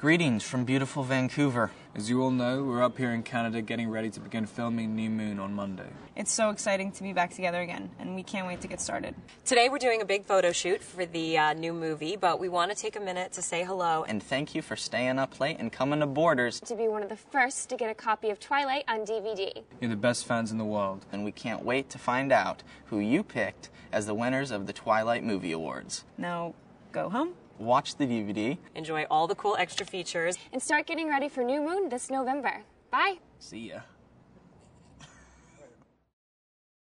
Greetings from beautiful Vancouver. As you all know, we're up here in Canada getting ready to begin filming New Moon on Monday. It's so exciting to be back together again, and we can't wait to get started. Today we're doing a big photo shoot for the uh, new movie, but we want to take a minute to say hello. And thank you for staying up late and coming to Borders. To be one of the first to get a copy of Twilight on DVD. You're the best fans in the world. And we can't wait to find out who you picked as the winners of the Twilight Movie Awards. Now, go home. Watch the DVD. Enjoy all the cool extra features. And start getting ready for New Moon this November. Bye. See ya.